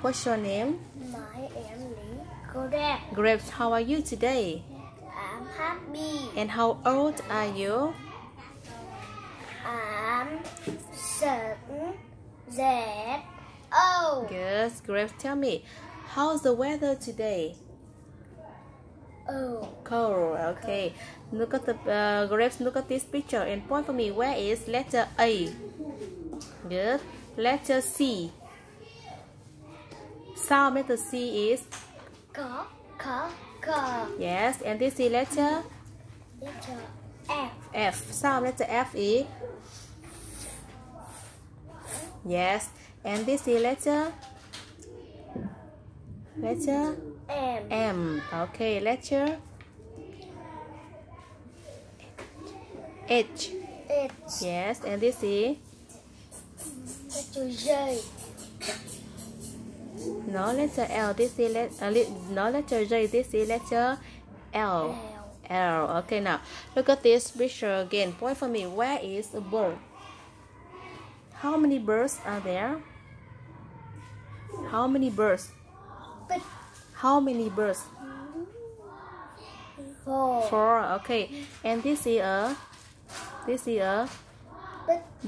What's your name? My am Lý Correct. Grapes, how are you today? I'm happy. And how old are you? I'm certain that oh Good. Grapes, tell me, how's the weather today? oh Cold. Okay. Look at the uh, grapes. Look at this picture and point for me. Where is letter A? Good. Letter C. Sound letter C is? Có có có yes, and this is letter? Letter F. F. Sound letter F is? Yes, and this is letter? Letter M. M. Okay, letter? H. H. Yes, and this is? Letter J no letter L. This is let uh, no letter J. This is letter L. L L. Okay, now look at this picture again. Point for me. Where is a bird? How many birds are there? How many birds? How many birds? four Four. Okay, and this is a this is a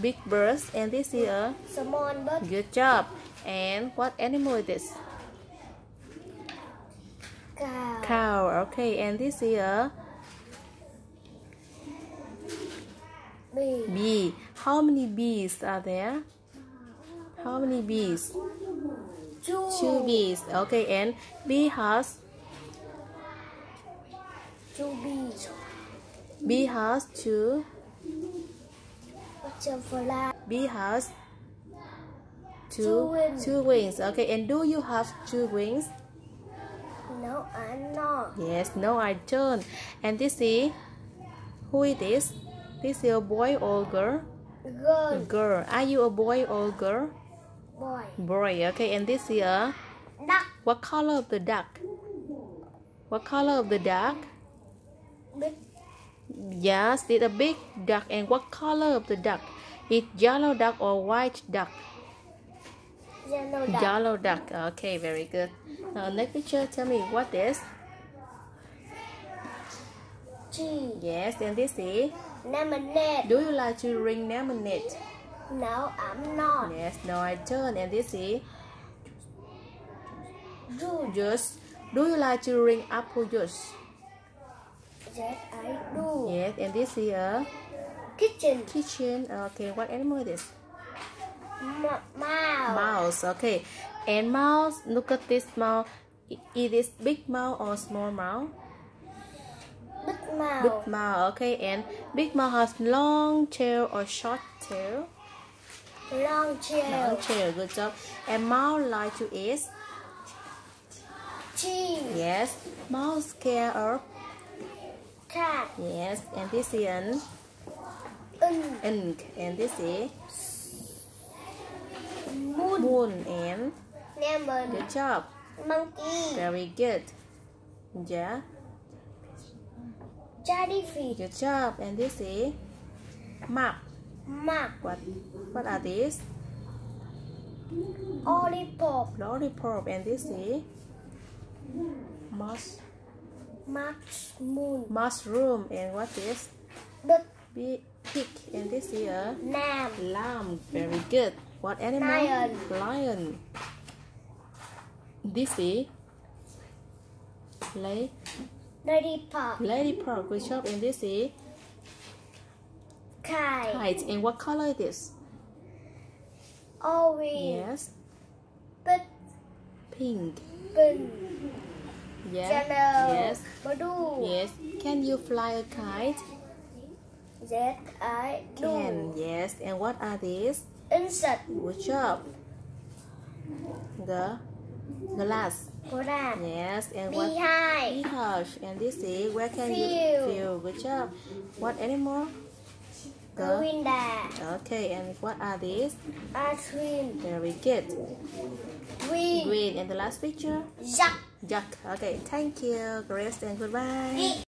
big bird, and this is a small but good job. And what animal is this? cow Cow. Okay, and this is a bee bee. How many bees are there? How many bees? two Two bees. Okay, and bee has two bees bee has two butterfly bee has two Two wings. two wings. Okay, and do you have two wings? no I'm not Yes. No, I don't. And this is who it is? This is a boy or girl? girl Girl. Are you a boy or girl? boy Boy. Okay, and this is a duck what color of the duck? What color of the duck? big Yes, it's a big duck. And what color of the duck? It's yellow duck or white duck? Yellow duck Yellow duck. Okay, very good. Now, next picture, tell me what is? G Yes, and this is? lemonade Do you like to drink lemonade? no I'm not Yes, no, I don't. And this is? juice Juice. Do you like to drink apple juice? Yes, I do Yes, and this is a kitchen kitchen. Okay, what animal is this? Mouse Mouse. Okay, and mouse. Look at this mouse. Is It is big mouse or small mouse? big mouse Big mouse. Okay, and big mouse has long tail or short tail. long tail Long tail. Good job. And mouse like to eat. cheese Yes. Mouse care of. cat Yes. And this is an ưng ink. And this is moon moon. And lemon good job. monkey Very good. Yeah. jellyfish Good job. And this is map. map What what are these? lollipop Lollipop. And this is mus max moon mushroom. And what is big big pig? And this is a lamb lamb. Very good. What animal? Lion. Lion. This is lady lollipop ladybird. Good job. And this is kite kite. And what color is this? orange Yes. But Pink. pink Yeah. yellow Yes. blue Yes. Can you fly a kite? that I do Can. Yes. And what are these? Insect Good job. The glass. Koran Yes. And what? beehive Beehive. And this is where can you Field. feel? Good job. What animal? The. Grinda Okay. And what are these? ice cream Very good. green Green. And the last picture? duck Duck. Okay. Thank you. Grace and goodbye.